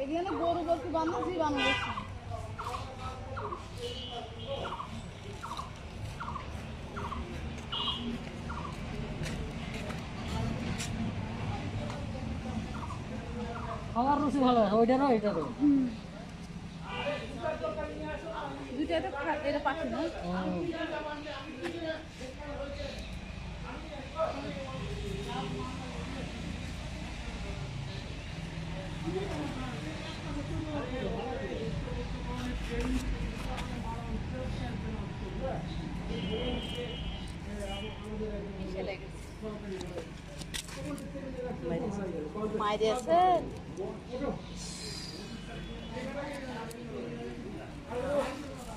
এখানে গরু বলতে বান্ধব জীবাণু বেশি খাওয়ার রুচি ভালো হয় ওইটারও এটারও দুইটা তো এটা পাচ্ছি না? মাইরে আছে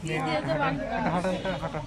নিয়ে হাঁটান হাঁটান